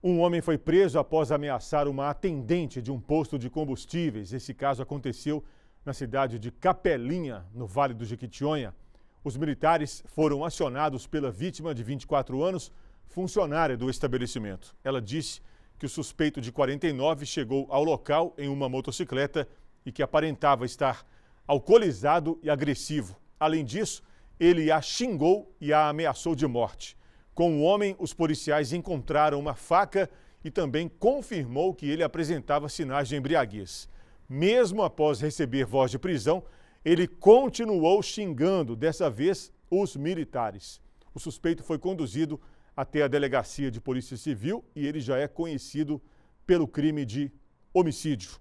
Um homem foi preso após ameaçar uma atendente de um posto de combustíveis. Esse caso aconteceu na cidade de Capelinha, no Vale do Jequitinhonha. Os militares foram acionados pela vítima de 24 anos, funcionária do estabelecimento. Ela disse que o suspeito de 49 chegou ao local em uma motocicleta e que aparentava estar alcoolizado e agressivo. Além disso, ele a xingou e a ameaçou de morte. Com o homem, os policiais encontraram uma faca e também confirmou que ele apresentava sinais de embriaguez. Mesmo após receber voz de prisão, ele continuou xingando, dessa vez, os militares. O suspeito foi conduzido até a delegacia de Polícia Civil e ele já é conhecido pelo crime de homicídio.